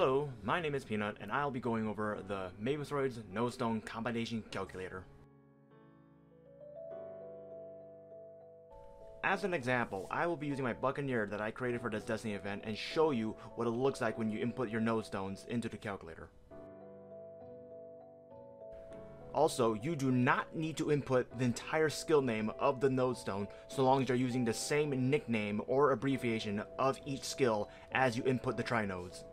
Hello, my name is Peanut, and I'll be going over the Maplestory's No Stone Combination Calculator. As an example, I will be using my Buccaneer that I created for this Destiny event and show you what it looks like when you input your Nodestones into the calculator. Also, you do not need to input the entire skill name of the Nodestone so long as you're using the same nickname or abbreviation of each skill as you input the trinodes.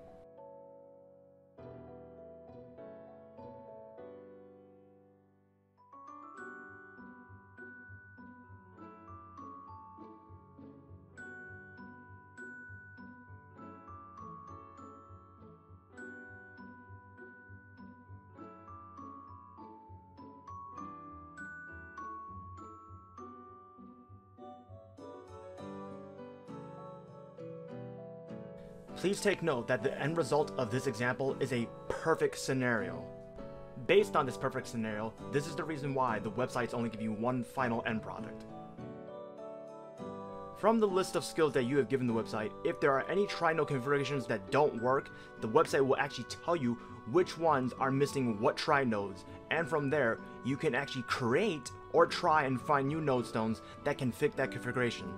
Please take note that the end result of this example is a perfect scenario. Based on this perfect scenario, this is the reason why the websites only give you one final end product. From the list of skills that you have given the website, if there are any trinode configurations that don't work, the website will actually tell you which ones are missing what trinodes, and from there, you can actually create or try and find new node stones that can fit that configuration.